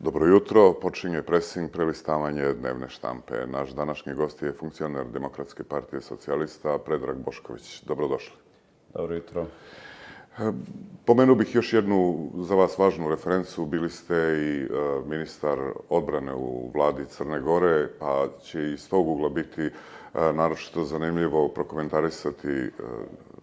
Dobro jutro. Počinje pressing prelistavanje dnevne štampe. Naš današnji gost je funkcioner Demokratske partije socijalista Predrag Bošković. Dobrodošli. Dobro jutro. Pomenuo bih još jednu za vas važnu referencu. Bili ste i e, ministar odbrane u vladi Crne Gore, pa će iz tog ugla biti e, naročito zanimljivo prokomentarisati e,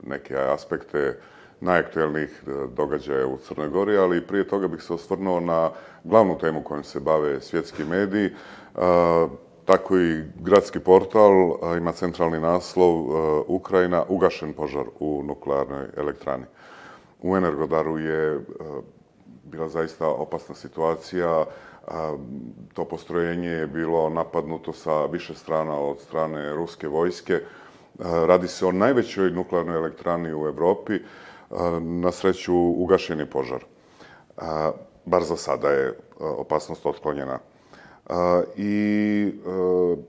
neke aspekte najaktuelnijih e, događaja u Crnoj Gori, ali prije toga bih se osvrnuo na glavnu temu kojom se bave svjetski mediji. E, tako i gradski portal ima centralni naslov e, Ukrajina, ugašen požar u nuklearnoj elektrani u Energodaru je bila zaista opasna situacija. To postrojenje je bilo napadnuto sa više strana od strane ruske vojske. Radi se o najvećoj nuklearnoj elektrani u Evropi. Na sreću ugašen je požar. Bar za sada je opasnost otklonjena. I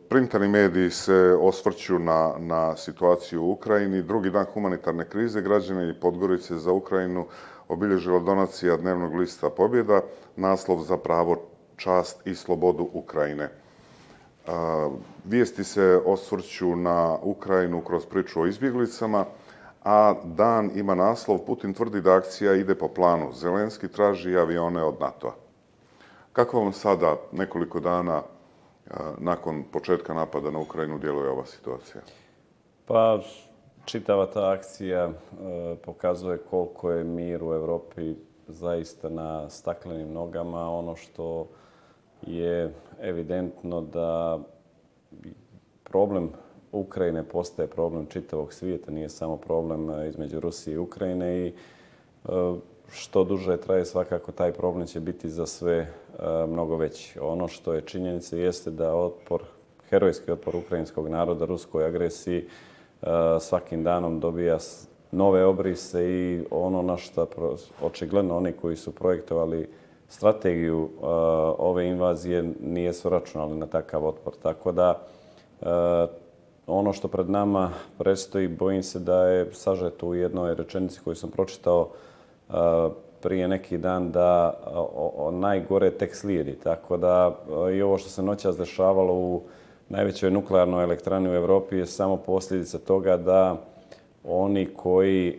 printani mediji se osvrću na, na situaciju u Ukrajini. Drugi dan humanitarne krize građane i Podgorice za Ukrajinu obilježila donacija dnevnog lista pobjeda, naslov za pravo, čast i slobodu Ukrajine. Vijesti se osvrću na Ukrajinu kroz priču o izbjeglicama, a dan ima naslov Putin tvrdi da akcija ide po planu. Zelenski traži avione od NATO-a. Kako vam sada, nekoliko dana e, nakon početka napada na Ukrajinu, djeluje ova situacija? Pa, čitava ta akcija e, pokazuje koliko je mir u Evropi zaista na staklenim nogama. Ono što je evidentno da problem Ukrajine postaje problem čitavog svijeta, nije samo problem e, između Rusije i Ukrajine i e, što duže traje svakako taj problem će biti za sve e, mnogo veći. Ono što je činjenica jeste da otpor, herojski otpor ukrajinskog naroda ruskoj agresiji svakim danom dobija nove obrise i ono na što očigledno oni koji su projektovali strategiju ove invazije nije su računali na takav otpor. Tako da ono što pred nama predstoji, bojim se da je sažeto u jednoj rečenici koju sam pročitao prije neki dan da najgore tek slijedi. Tako da i ovo što se noćas dešavalo u najvećoj nuklearnoj elektrani u Evropi je samo posljedica toga da oni koji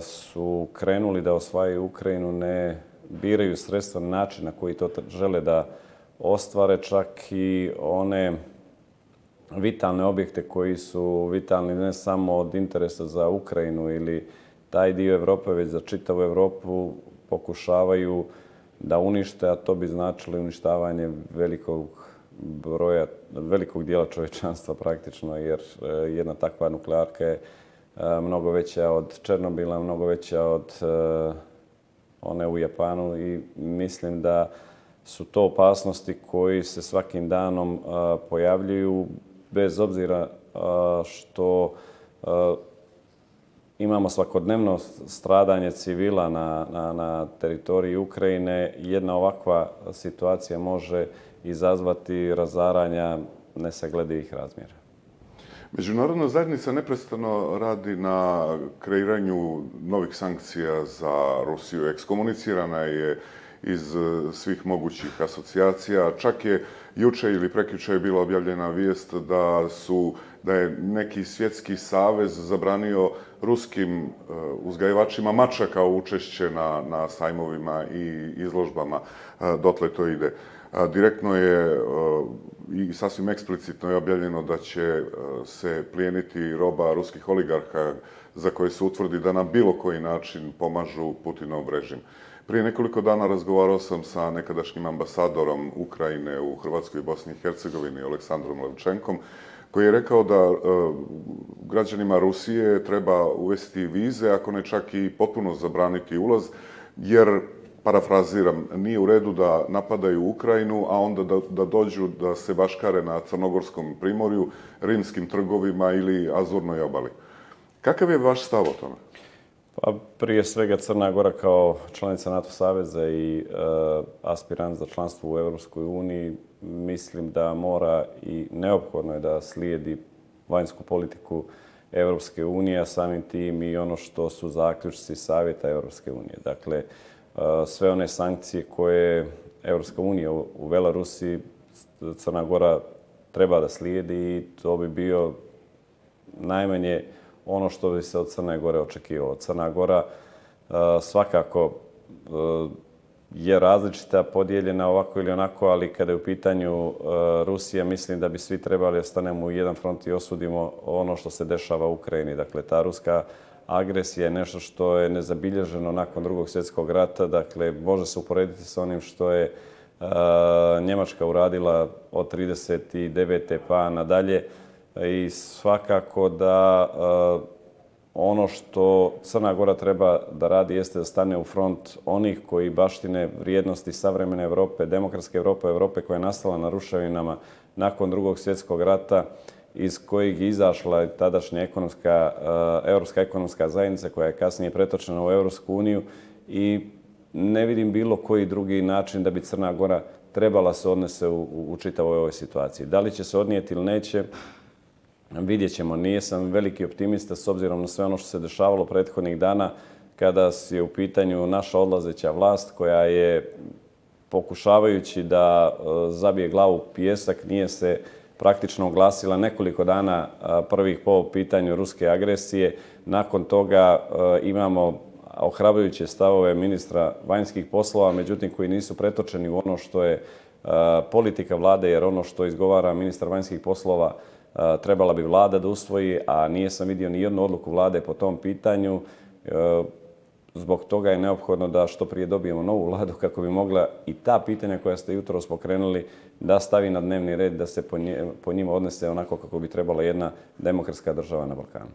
su krenuli da osvajaju Ukrajinu ne biraju sredstva na način na koji to žele da ostvare, čak i one vitalne objekte koji su vitalni ne samo od interesa za Ukrajinu ili taj dio Evrope, već za čitavu Evropu pokušavaju da unište, a to bi značilo uništavanje velikog broja, velikog dijela čovečanstva praktično, jer e, jedna takva nuklearka je e, mnogo veća od Černobila, mnogo veća od e, one u Japanu i mislim da su to opasnosti koji se svakim danom pojavljuju bez obzira što imamo svakodnevno stradanje civila na, na, na teritoriji Ukrajine. Jedna ovakva situacija može izazvati razaranja nesagledivih razmjera. Međunarodna zajednica neprestano radi na kreiranju novih sankcija za Rusiju. Ekskomunicirana je iz e, svih mogućih asocijacija. Čak je juče ili prekjuče bila objavljena vijest da su da je neki svjetski savez zabranio ruskim e, uzgajivačima mačaka učešće na, na sajmovima i izložbama. E, dotle to ide. E, direktno je i sasvim eksplicitno je objavljeno da će se plijeniti roba ruskih oligarha za koje se utvrdi da na bilo koji način pomažu Putinov režim. Prije nekoliko dana razgovarao sam sa nekadašnjim ambasadorom Ukrajine u Hrvatskoj i Bosni i Hercegovini, Aleksandrom Levčenkom, koji je rekao da e, građanima Rusije treba uvesti vize, ako ne čak i potpuno zabraniti ulaz, jer, parafraziram, nije u redu da napadaju Ukrajinu, a onda da, da dođu da se baškare na Crnogorskom primorju, rimskim trgovima ili Azurnoj obali. Kakav je vaš stav o tome? Pa prije svega Crna Gora kao članica NATO Saveza i e, aspirant za članstvo u Evropskoj uniji mislim da mora i neophodno je da slijedi vanjsku politiku Evropske unije, a samim tim i ono što su zaključci Savjeta Evropske unije. Dakle, e, sve one sankcije koje Evropska unija u Belarusiji, Crna Gora treba da slijedi i to bi bio najmanje ono što bi se od Crne Gore očekivalo. Crna Gora e, svakako e, je različita, podijeljena ovako ili onako, ali kada je u pitanju e, Rusija, mislim da bi svi trebali ostanemo u jedan front i osudimo ono što se dešava u Ukrajini. Dakle, ta ruska agresija je nešto što je nezabilježeno nakon drugog svjetskog rata. Dakle, može se uporediti sa onim što je Njemačka uradila od 39. pa nadalje. I svakako da e, ono što Crna Gora treba da radi jeste da stane u front onih koji baštine vrijednosti savremene Evrope, demokratske Evrope, Evrope koja je nastala na ruševinama nakon drugog svjetskog rata, iz kojeg je izašla tadašnja ekonomska, Evropska ekonomska zajednica koja je kasnije pretočena u Evropsku uniju i ne vidim bilo koji drugi način da bi Crna Gora trebala se odnese u, u čitavoj ovoj situaciji. Da li će se odnijeti ili neće, vidjet ćemo. Nije sam veliki optimista s obzirom na sve ono što se dešavalo prethodnih dana kada je u pitanju naša odlazeća vlast koja je pokušavajući da e, zabije glavu pjesak, nije se praktično oglasila nekoliko dana e, prvih po pitanju ruske agresije. Nakon toga e, imamo ohrabrujuće stavove ministra vanjskih poslova, međutim koji nisu pretočeni u ono što je politika vlade, jer ono što izgovara ministar vanjskih poslova trebala bi vlada da usvoji, a nije sam vidio ni jednu odluku vlade po tom pitanju. E, zbog toga je neophodno da što prije dobijemo novu vladu kako bi mogla i ta pitanja koja ste jutro spokrenuli da stavi na dnevni red, da se po njima odnese onako kako bi trebala jedna demokratska država na Balkanu.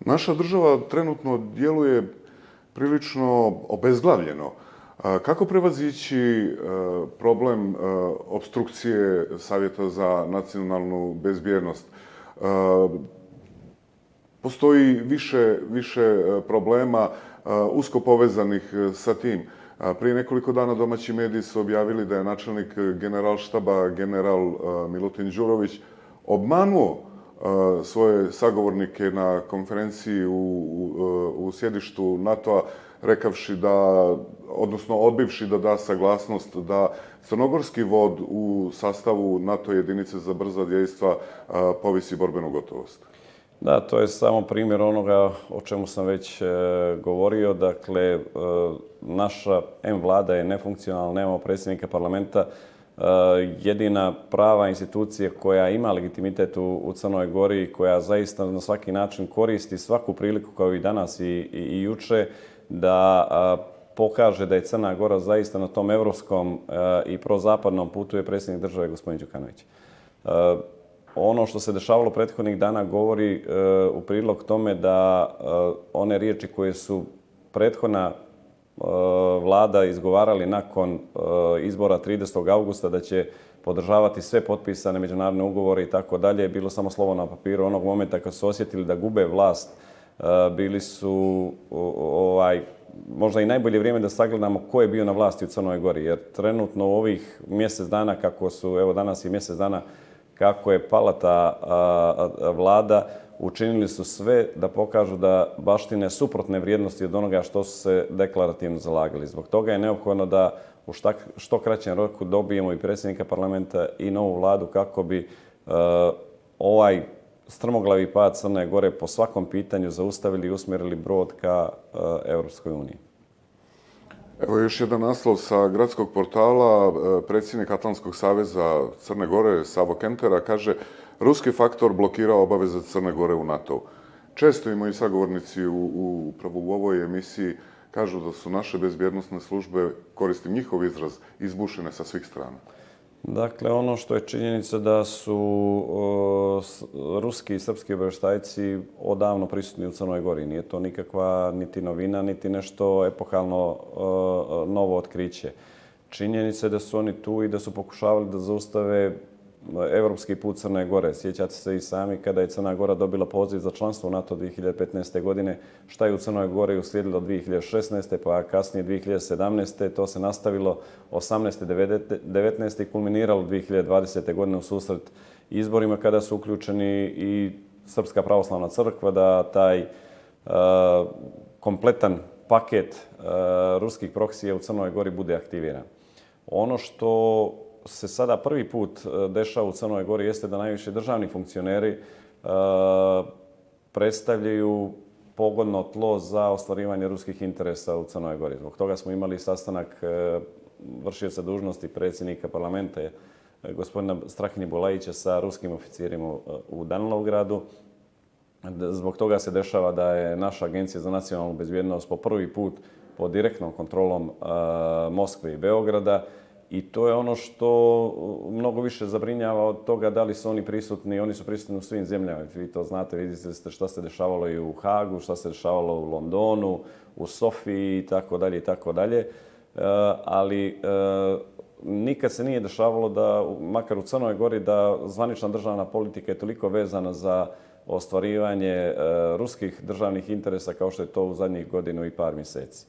Naša država trenutno djeluje prilično obezglavljeno. Kako prevazići e, problem e, obstrukcije Savjeta za nacionalnu bezbjednost? E, postoji više, više problema usko povezanih sa tim. Prije nekoliko dana domaći mediji su objavili da je načelnik generalštaba general Milutin Đurović obmanuo svoje sagovornike na konferenciji u, u, u sjedištu NATO-a rekavši da, odnosno odbivši da da saglasnost da crnogorski vod u sastavu NATO jedinice za brza djejstva povisi borbenu gotovost. Da, to je samo primjer onoga o čemu sam već e, govorio. Dakle, e, naša M vlada je nefunkcionalna, nemamo predsjednika parlamenta. E, jedina prava institucija koja ima legitimitet u, u Crnoj Gori i koja zaista na svaki način koristi svaku priliku kao i danas i, i, i juče da pokaže da je Crna Gora zaista na tom evropskom e, i prozapadnom putu je predsjednik države gospodin Đukanović. E, ono što se dešavalo prethodnih dana govori e, u prilog tome da one riječi koje su prethodna vlada izgovarali nakon izbora 30. augusta da će podržavati sve potpisane međunarodne ugovore i tako dalje, bilo samo slovo na papiru onog momenta kad su osjetili da gube vlast, bili su ovaj, možda i najbolje vrijeme da sagledamo ko je bio na vlasti u Crnoj Gori, jer trenutno u ovih mjesec dana, kako su, evo danas i mjesec dana, kako je pala ta vlada, učinili su sve da pokažu da baštine suprotne vrijednosti od onoga što su se deklarativno zalagali. Zbog toga je neophodno da u što kraćem roku dobijemo i predsjednika parlamenta i novu vladu kako bi ovaj strmoglavi pad Crne Gore po svakom pitanju zaustavili i usmjerili brod ka eh, Evropskoj uniji. Evo još jedan naslov sa gradskog portala. Eh, predsjednik Atlantskog saveza Crne Gore, Savo Kentera, kaže Ruski faktor blokira obaveze Crne Gore u NATO. Često i moji sagovornici u, u, upravo u ovoj emisiji kažu da su naše bezbjednostne službe, koristim njihov izraz, izbušene sa svih strana. Dakle, ono što je činjenica da su uh, ruski i srpski obaveštajci odavno prisutni u Crnoj Gori. Nije to nikakva niti novina, niti nešto epohalno uh, novo otkriće. Činjenica je da su oni tu i da su pokušavali da zaustave evropski put Crne Gore. Sjećate se i sami kada je Crna Gora dobila poziv za članstvo u NATO 2015. godine, šta je u Crnoj Gore uslijedilo 2016. pa kasnije 2017. To se nastavilo 18. 19. i kulminiralo 2020. godine u susret izborima kada su uključeni i Srpska pravoslavna crkva da taj uh, kompletan paket uh, ruskih proksija u Crnoj Gori bude aktiviran. Ono što se sada prvi put e, dešava u Crnoj Gori jeste da najviše državni funkcioneri e, predstavljaju pogodno tlo za ostvarivanje ruskih interesa u Crnoj Gori. Zbog toga smo imali sastanak e, vršioca dužnosti predsjednika parlamenta gospodina Strahinje Bulajića sa ruskim oficirima u Danilovgradu. Zbog toga se dešava da je naša agencija za nacionalnu bezbjednost po prvi put pod direktnom kontrolom Moskve i Beograda I to je ono što uh, mnogo više zabrinjava od toga da li su oni prisutni. Oni su prisutni u svim zemljama. Vi to znate, vidite ste šta se dešavalo i u Hagu, šta se dešavalo u Londonu, u Sofiji i tako dalje i tako dalje. Uh, ali uh, nikad se nije dešavalo da, makar u Crnoj Gori, da zvanična državna politika je toliko vezana za ostvarivanje ruskih državnih interesa kao što je to u zadnjih godinu i par mjeseci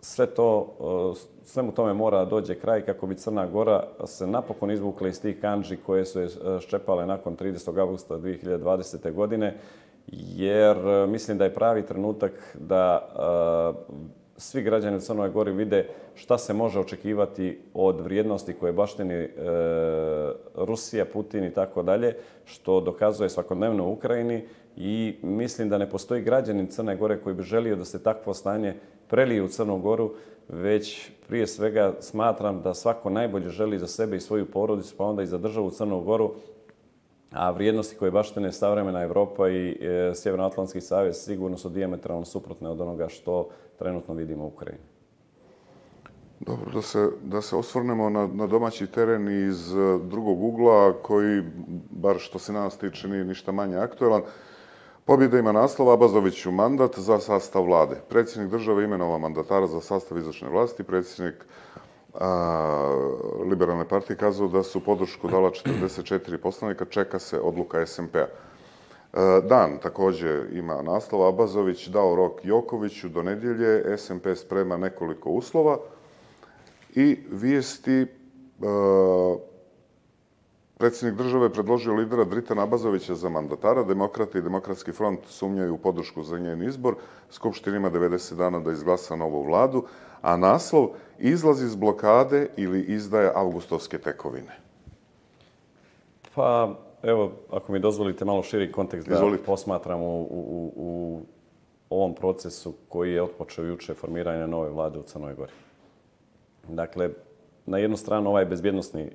sve to, e, svemu tome mora dođe kraj kako bi Crna Gora se napokon izvukla iz tih kanđi koje su je e, ščepale nakon 30. augusta 2020. godine, jer e, mislim da je pravi trenutak da svi građani u Crnoj Gori vide šta se može očekivati od vrijednosti koje baštini Rusija, Putin i tako dalje, što dokazuje svakodnevno u Ukrajini i mislim da ne postoji građanin Crne Gore koji bi želio da se takvo stanje prelije u Crnu Goru, već prije svega smatram da svako najbolje želi za sebe i svoju porodicu, pa onda i za državu Crnu Goru, a vrijednosti koje baštene savremena Evropa i e, Sjevernoatlantski savez sigurno su diametralno suprotne od onoga što trenutno vidimo u Ukrajini. Dobro, da se, da se osvrnemo na, na domaći teren iz e, drugog ugla, koji, bar što se nas tiče, nije ništa manje aktuelan. Pobjeda ima naslova Abazoviću mandat za sastav vlade. Predsjednik države imenova mandatara za sastav izvršne vlasti. Predsjednik a, Liberalne partije kazao da su podršku dala 44 poslanika. Čeka se odluka SMP-a. E, Dan također ima naslova Abazović dao rok Jokoviću do nedjelje. SMP sprema nekoliko uslova. I vijesti a, Predsjednik države predložio lidera Dritana Abazovića za mandatara. Demokrati i Demokratski front sumnjaju u podršku za njen izbor. Skupština ima 90 dana da izglasa novu vladu. A naslov izlazi iz blokade ili izdaje avgustovske tekovine. Pa, evo, ako mi dozvolite malo širi kontekst da posmatram u, u, u ovom procesu koji je otpočeo juče formiranje nove vlade u Crnoj Gori. Dakle, na jednu stranu ovaj bezbjednostni e,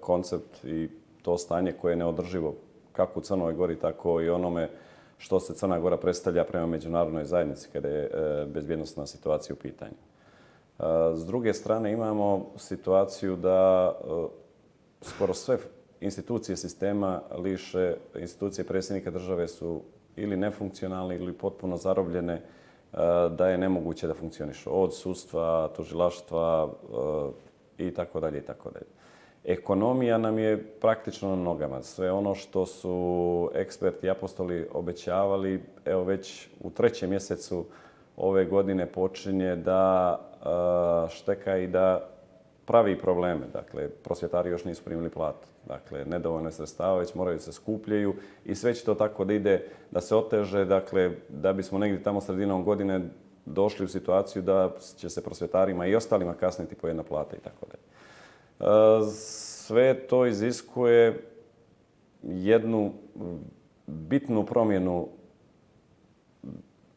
koncept i to stanje koje je neodrživo kako u Crnoj Gori, tako i onome što se Crna Gora predstavlja prema međunarodnoj zajednici kada je e, bezbjednostna situacija u pitanju. E, s druge strane imamo situaciju da e, skoro sve institucije sistema liše, institucije predsjednika države su ili nefunkcionalne ili potpuno zarobljene e, da je nemoguće da funkcionišu. Od sudstva, tužilaštva, e, i tako dalje i tako dalje. Ekonomija nam je praktično na nogama. Sve ono što su eksperti i apostoli obećavali, evo već u trećem mjesecu ove godine počinje da e, šteka i da pravi probleme. Dakle, prosvjetari još nisu primili platu. Dakle, nedovoljno sredstava, već moraju se skupljaju i sve će to tako da ide, da se oteže, dakle, da bismo negdje tamo sredinom godine došli u situaciju da će se prosvetarima i ostalima kasniti po jedna plata i tako dalje. E, sve to iziskuje jednu bitnu promjenu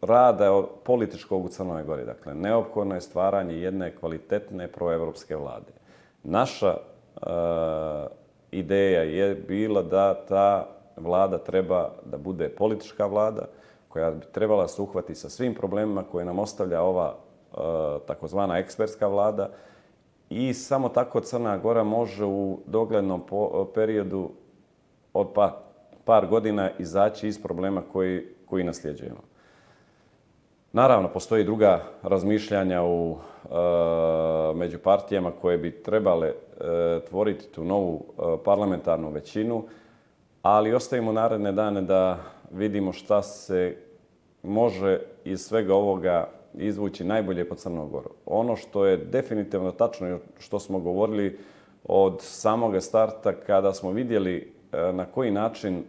rada političkog u Crnoj Gori. Dakle, neophodno je stvaranje jedne kvalitetne proevropske vlade. Naša uh, ideja je bila da ta vlada treba da bude politička vlada, koja bi trebala se uhvati sa svim problemima koje nam ostavlja ova e, takozvana ekspertska vlada i samo tako Crna Gora može u doglednom e, periodu od pa, par godina izaći iz problema koji, koji nasljeđujemo. Naravno, postoji druga razmišljanja u e, među partijama koje bi trebale e, tvoriti tu novu e, parlamentarnu većinu, ali ostavimo naredne dane da vidimo šta se može iz svega ovoga izvući najbolje po Crnogoru. Ono što je definitivno tačno i što smo govorili od samoga starta kada smo vidjeli e, na koji način e,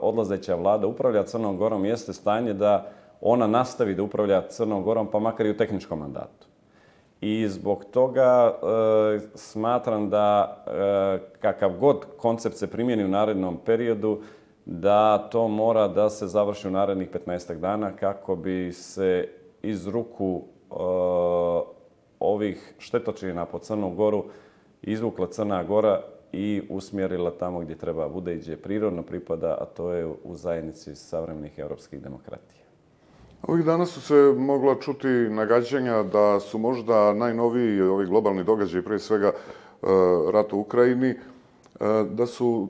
odlazeća vlada upravlja Crnom Gorom jeste stanje da ona nastavi da upravlja Crnom Gorom pa makar i u tehničkom mandatu. I zbog toga e, smatram da e, kakav god koncept se primjeni u narednom periodu, da to mora da se završi u narednih 15 dana kako bi se iz ruku e, ovih štetočina po Crnu Goru izvukla Crna Gora i usmjerila tamo gdje treba bude i gdje prirodno pripada, a to je u zajednici savremenih evropskih demokratija. Ovih dana su se mogla čuti nagađanja da su možda najnoviji ovi globalni događaji, prije svega e, rat u Ukrajini, e, da su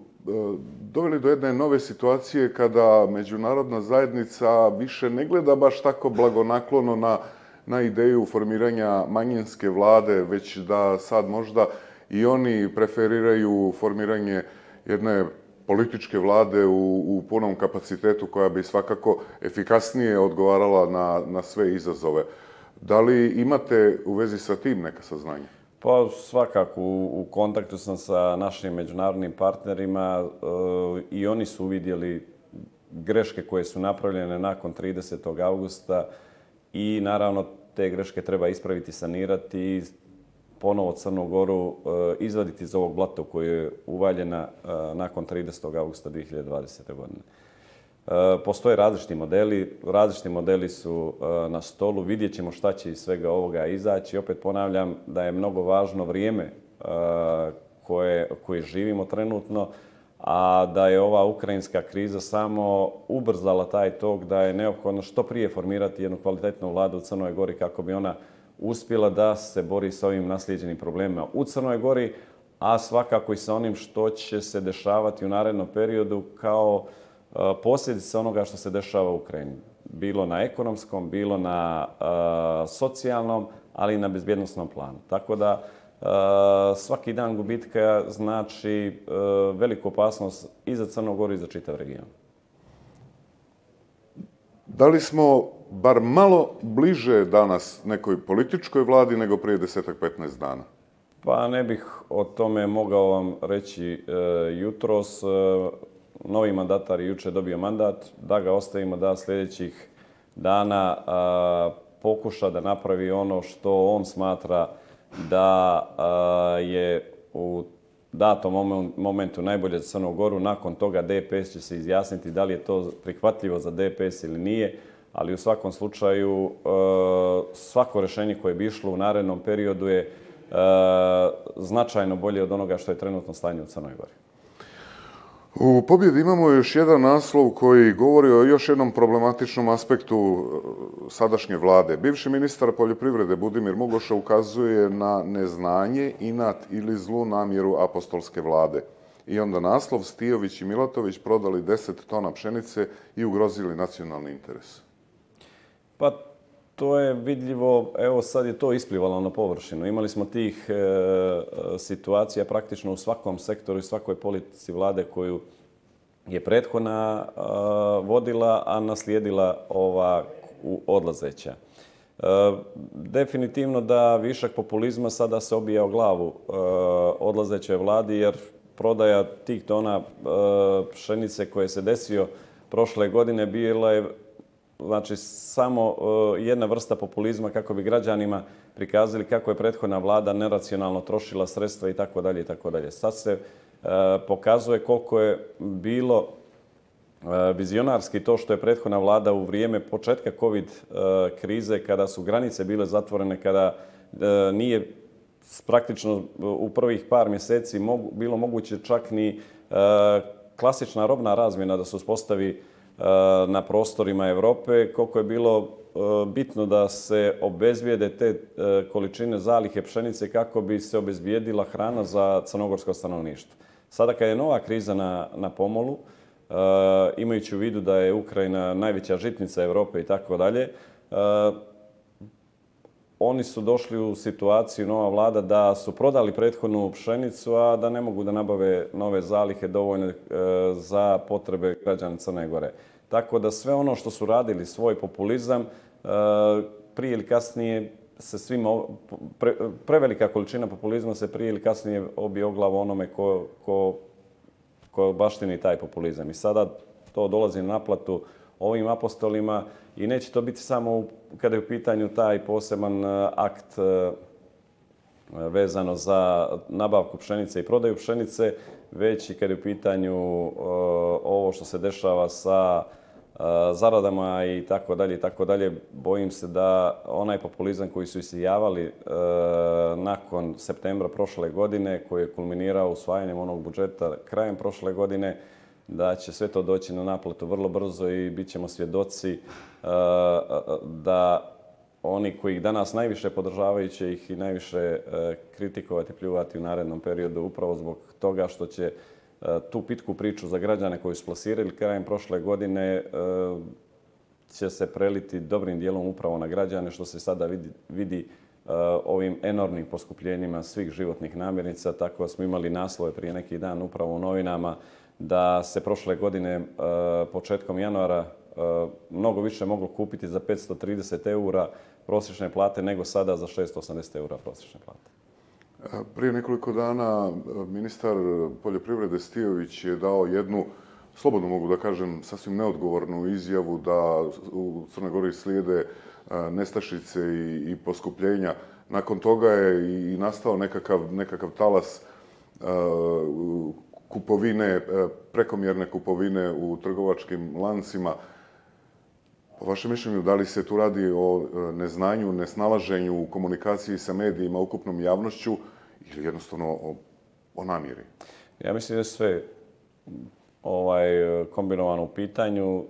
doveli do jedne nove situacije kada međunarodna zajednica više ne gleda baš tako blagonaklono na, na ideju formiranja manjinske vlade, već da sad možda i oni preferiraju formiranje jedne političke vlade u, u punom kapacitetu koja bi svakako efikasnije odgovarala na, na sve izazove. Da li imate u vezi sa tim neka saznanja? Pa svakako, u, u kontaktu sam sa našim međunarodnim partnerima e, i oni su uvidjeli greške koje su napravljene nakon 30. augusta i naravno te greške treba ispraviti, sanirati i ponovo Crnu Goru e, izvaditi iz ovog blata koje je uvaljena e, nakon 30. augusta 2020. godine. E, postoje različiti modeli, različiti modeli su eh, na stolu, vidjet ćemo šta će iz svega ovoga izaći. Opet ponavljam da je mnogo važno vrijeme eh, koje, koje živimo trenutno, a da je ova ukrajinska kriza samo ubrzala taj tok da je neophodno što prije formirati jednu kvalitetnu vladu u Crnoj Gori kako bi ona uspjela da se bori sa ovim naslijeđenim problemima u Crnoj Gori, a svakako i sa onim što će se dešavati u narednom periodu kao uh, posljedice onoga što se dešava u Ukrajini. Bilo na ekonomskom, bilo na socijalnom, ali i na bezbjednostnom planu. Tako da svaki dan gubitka znači veliku opasnost i za Crnogoru i za čitav region. Da li smo bar malo bliže danas nekoj političkoj vladi nego prije desetak, 15 dana? Pa ne bih o tome mogao vam reći e, jutros. E, novi mandatar juče dobio mandat da ga ostavimo da sljedećih dana a, pokuša da napravi ono što on smatra da a, je u datom momentu najbolje za Crnu Goru. Nakon toga DPS će se izjasniti da li je to prihvatljivo za DPS ili nije ali u svakom slučaju svako rešenje koje bi išlo u narednom periodu je značajno bolje od onoga što je trenutno stanje u Crnoj Gori. U pobjedi imamo još jedan naslov koji govori o još jednom problematičnom aspektu e, sadašnje vlade. Bivši ministar poljoprivrede Budimir Mugoša ukazuje na neznanje, inat ili zlu namjeru apostolske vlade. I onda naslov Stijović i Milatović prodali 10 tona pšenice i ugrozili nacionalni interes. Pa to je vidljivo, evo sad je to isplivalo na površinu. Imali smo tih e, e, situacija praktično u svakom sektoru i svakoj politici vlade koju je prethodna e, vodila, a naslijedila ova odlazeća. E, definitivno da višak populizma sada se obija o glavu e, odlazeće vladi, jer prodaja tih tona e, pšenice koje se desio prošle godine bila je znači samo e, jedna vrsta populizma kako bi građanima prikazali kako je prethodna vlada neracionalno trošila sredstva i tako dalje i tako dalje. Sad se e, pokazuje koliko je bilo e, vizionarski to što je prethodna vlada u vrijeme početka COVID krize kada su granice bile zatvorene, kada nije praktično u prvih par mjeseci bilo moguće čak ni klasična robna razmjena da se uspostavi uh, Eh, na prostorima Evrope, koliko je bilo eh, bitno da se obezbijede te eh, količine zalihe pšenice kako bi se obezbijedila hrana za crnogorsko stanovništvo. Sada kad je nova kriza na, na pomolu, imajući u vidu da je Ukrajina najveća žitnica Evrope i tako dalje, oni su došli u situaciju, nova vlada, da su prodali prethodnu pšenicu, a da ne mogu da nabave nove zalihe dovoljne e, za potrebe građana Crne Gore. Tako da sve ono što su radili, svoj populizam, e, prije ili kasnije se svima, pre, prevelika količina populizma se prije ili kasnije obije glavu onome ko, ko, ko baštini taj populizam. I sada to dolazi na naplatu ovim apostolima i neće to biti samo kada je u pitanju taj poseban e, akt e, vezano za nabavku pšenice i prodaju pšenice, već i kada je u pitanju e, ovo što se dešava sa zaradama i tako dalje i tako dalje, bojim se da onaj populizam koji su isijavali nakon septembra prošle godine, koji je kulminirao usvajanjem onog budžeta krajem prošle godine, da će sve to doći na naplatu vrlo brzo i bit ćemo svjedoci eh, eh, da oni koji ih danas najviše podržavaju će ih i najviše eh, kritikovati, pljuvati u narednom periodu upravo zbog toga što će tu pitku priču za građane koju su plasirali krajem prošle godine će se preliti dobrim dijelom upravo na građane, što se sada vidi, vidi ovim enormnim poskupljenjima svih životnih namirnica. Tako smo imali naslove prije neki dan upravo u novinama da se prošle godine e, početkom januara e, mnogo više moglo kupiti za 530 eura prosječne plate nego sada za 680 eura prosječne plate. E, prije nekoliko dana ministar poljoprivrede Stijović je dao jednu, slobodno mogu da kažem, sasvim neodgovornu izjavu da u Crnoj Gori slijede nestašice i, i poskupljenja. Nakon toga je i nastao nekakav, nekakav talas kupovine, e, prekomjerne kupovine u trgovačkim lancima. Po vašem mišljenju, da li se tu radi o e, neznanju, nesnalaženju u komunikaciji sa medijima, ukupnom javnošću ili jednostavno o, o namjeri? Ja mislim da je sve ovaj, kombinovano u pitanju. E,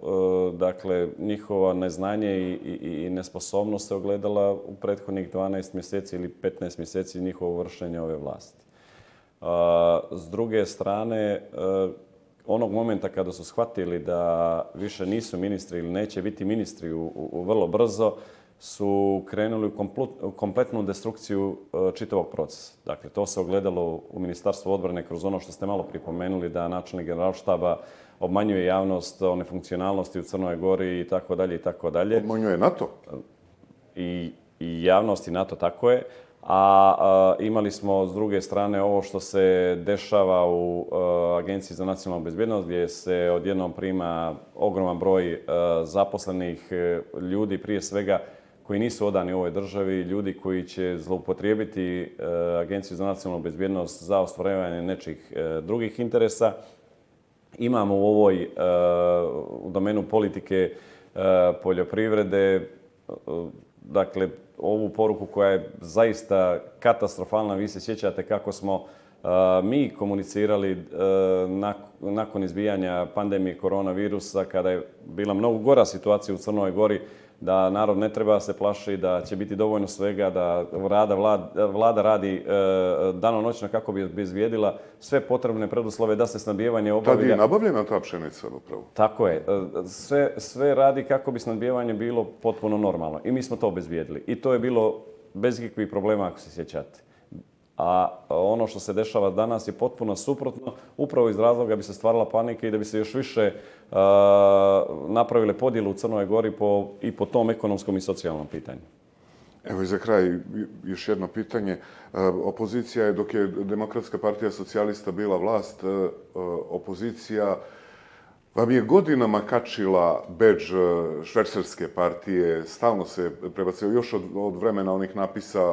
dakle, njihova neznanje i, i, i nesposobnost se ogledala u prethodnih 12 mjeseci ili 15 mjeseci njihovo vršenje ove vlasti. S druge strane, e, onog momenta kada su shvatili da više nisu ministri ili neće biti ministri u, u, vrlo brzo, su krenuli u, komplut, kompletnu destrukciju uh, čitavog procesa. Dakle, to se ogledalo u Ministarstvu odbrane kroz ono što ste malo pripomenuli da načelnik generalštaba obmanjuje javnost o nefunkcionalnosti u Crnoj Gori i tako dalje i tako dalje. Obmanjuje NATO? I, i javnost i NATO, tako je a imali smo s druge strane ovo što se dešava u e, Agenciji za nacionalnu bezbjednost gdje se odjednom prima ogroman broj e, zaposlenih e, ljudi prije svega koji nisu odani u ovoj državi, ljudi koji će zloupotrijebiti Agenciju za nacionalnu bezbjednost za ostvarivanje nečih drugih interesa. Imamo u ovoj u domenu politike poljoprivrede dakle, ovu poruku koja je zaista katastrofalna. Vi se sjećate kako smo uh, mi komunicirali uh, nakon izbijanja pandemije koronavirusa, kada je bila mnogo gora situacija u Crnoj Gori, da narod ne treba se plaši, da će biti dovoljno svega, da rada, vlada, vlada radi e, dano noćno kako bi bezvijedila sve potrebne preduslove da se snabijevanje obavlja. Tad je nabavljena ta pšenica upravo. Tako je. E, sve, sve radi kako bi snabijevanje bilo potpuno normalno. I mi smo to bezvijedili. I to je bilo bez ikakvih problema, ako se sjećate a ono što se dešava danas je potpuno suprotno, upravo iz razloga bi se stvarala panika i da bi se još više uh, napravile podijele u Crnoj Gori po, i po tom ekonomskom i socijalnom pitanju. Evo i za kraj još jedno pitanje. E, opozicija je, dok je Demokratska partija socijalista bila vlast, e, opozicija vam je godinama kačila beđ e, švercerske partije, stalno se prebacio još od, od vremena onih napisa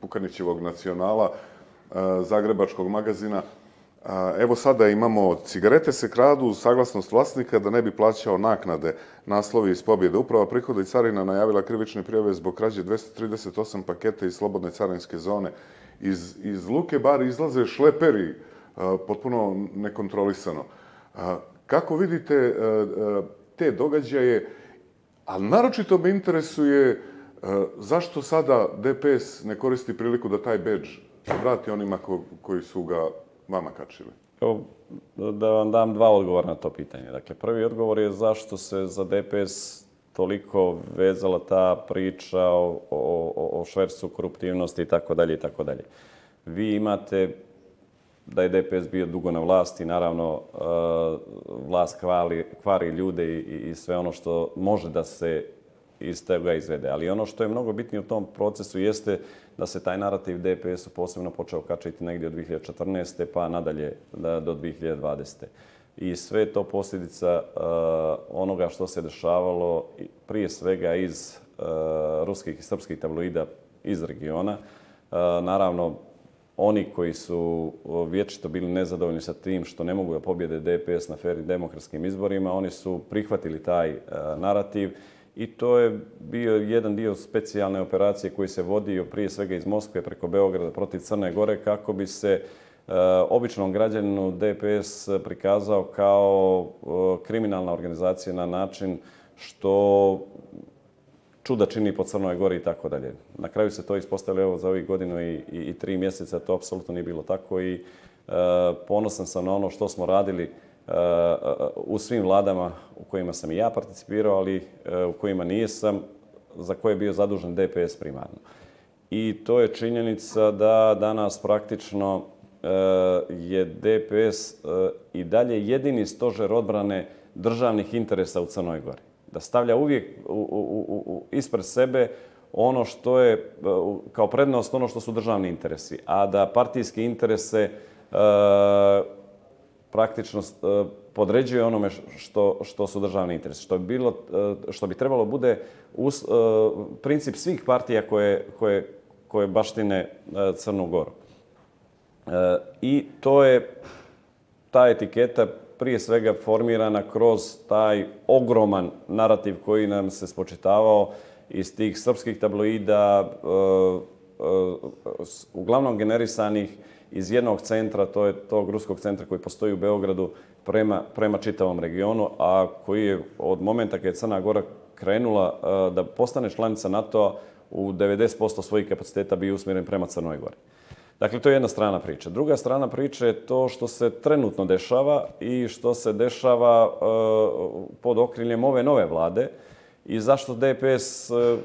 Pukanićevog nacionala, e, Zagrebačkog magazina. E, evo sada imamo cigarete se kradu, saglasnost vlasnika da ne bi plaćao naknade naslovi iz pobjede. Uprava prihoda i carina najavila krivične prijave zbog krađe 238 paketa iz slobodne carinske zone. Iz, iz Luke bar izlaze šleperi, potpuno nekontrolisano. Kako vidite eh, eh, te događaje, ali naročito me interesuje eh, zašto sada DPS ne koristi priliku da taj badge vrati onima koji su ga vama kačili? Evo, da vam dam dva odgovora na to pitanje. Dakle, prvi odgovor je zašto se za DPS toliko vezala ta priča o, o, o švercu, koruptivnosti i tako dalje i tako dalje. Vi imate da je DPS bio dugo na vlasti, naravno e, vlast kvali, kvari ljude i, i sve ono što može da se iz toga izvede. Ali ono što je mnogo bitnije u tom procesu jeste da se taj narativ DPS-u posebno počeo kačiti negdje od 2014. pa nadalje da, do 2020. I sve to posljedica uh, onoga što se dešavalo prije svega iz uh, ruskih i srpskih tabloida iz regiona, Naravno, oni koji su vječito bili nezadovoljni sa tim što ne mogu da pobjede DPS na feri demokratskim izborima, oni su prihvatili taj e, narativ i to je bio jedan dio specijalne operacije koji se vodio prije svega iz Moskve preko Beograda protiv Crne Gore kako bi se e, običnom građaninu DPS prikazao kao e, kriminalna organizacija na način što čuda čini po Crnoj Gori i tako dalje. Na kraju se to ispostavilo evo, za ovih godinu i, i, i tri mjeseca, to apsolutno nije bilo tako i e, ponosan sam na ono što smo radili e, u svim vladama u kojima sam i ja participirao, ali e, u kojima nisam, za koje je bio zadužen DPS primarno. I to je činjenica da danas praktično e, je DPS e, i dalje jedini stožer odbrane državnih interesa u Crnoj Gori da stavlja uvijek u, u, u, ispred sebe ono što je e, kao prednost ono što su državni interesi, a da partijski interese e, praktično e, podređuje onome što, što su državni interesi. Što bi, bilo, e, što bi trebalo bude us, e, princip svih partija koje, koje, koje baštine e, Crnu Goru. E, I to je ta etiketa prije svega formirana kroz taj ogroman narativ koji nam se spočitavao iz tih srpskih tabloida, e, e, uglavnom generisanih iz jednog centra, to je tog ruskog centra koji postoji u Beogradu prema, prema čitavom regionu, a koji je od momenta kad je Crna Gora krenula e, da postane članica NATO-a u 90% svojih kapaciteta bio usmjeren prema Crnoj Gori. Dakle, to je jedna strana priče. Druga strana priče je to što se trenutno dešava i što se dešava e, pod okriljem ove nove vlade i zašto DPS e,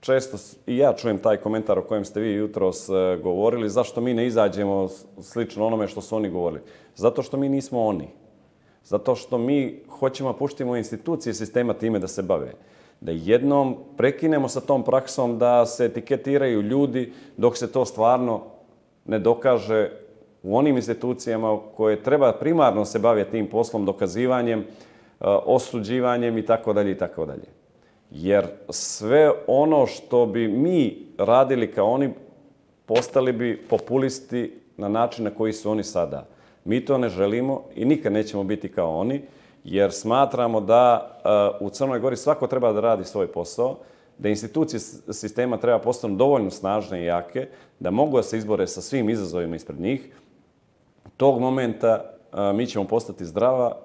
često, i ja čujem taj komentar o kojem ste vi jutro e, govorili, zašto mi ne izađemo slično onome što su oni govorili. Zato što mi nismo oni. Zato što mi hoćemo puštimo institucije sistema time da se bave. Da jednom prekinemo sa tom praksom da se etiketiraju ljudi dok se to stvarno ne dokaže u onim institucijama koje treba primarno se bave tim poslom, dokazivanjem, e, osuđivanjem i tako dalje i tako dalje. Jer sve ono što bi mi radili kao oni, postali bi populisti na način na koji su oni sada. Mi to ne želimo i nikad nećemo biti kao oni, jer smatramo da e, u Crnoj Gori svako treba da radi svoj posao, da institucije sistema treba postati dovoljno snažne i jake, da mogu da se izbore sa svim izazovima ispred njih, tog momenta mi ćemo postati zdrava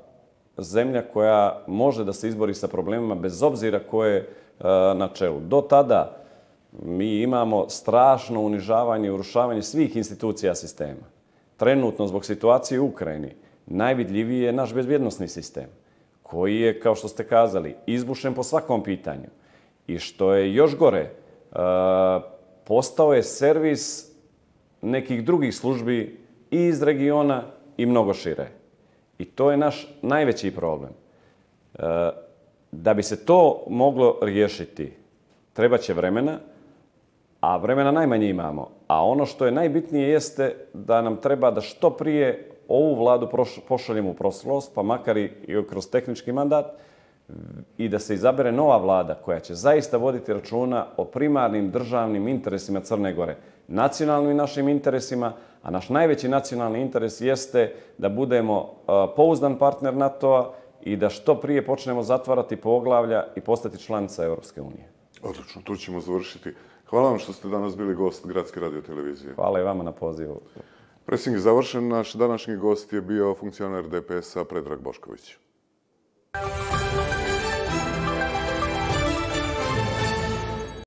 zemlja koja može da se izbori sa problemima bez obzira koje je na čelu. Do tada mi imamo strašno unižavanje i urušavanje svih institucija sistema. Trenutno, zbog situacije u Ukrajini, najvidljiviji je naš bezbjednostni sistem, koji je, kao što ste kazali, izbušen po svakom pitanju. I što je još gore, e, postao je servis nekih drugih službi i iz regiona i mnogo šire. I to je naš najveći problem. E, da bi se to moglo riješiti, treba će vremena, a vremena najmanje imamo. A ono što je najbitnije jeste da nam treba da što prije ovu vladu pošaljemo u proslost, pa makar i kroz tehnički mandat, i da se izabere nova vlada koja će zaista voditi računa o primarnim državnim interesima Crne Gore, nacionalnim našim interesima, a naš najveći nacionalni interes jeste da budemo pouzdan partner NATO-a i da što prije počnemo zatvarati poglavlja i postati članica Europske unije. Odlično, tu ćemo završiti. Hvala vam što ste danas bili gost Gradske radio televizije. Hvala i vama na pozivu. Presing je završen. Naš današnji gost je bio funkcioner DPS-a Predrag Bošković. Thank you.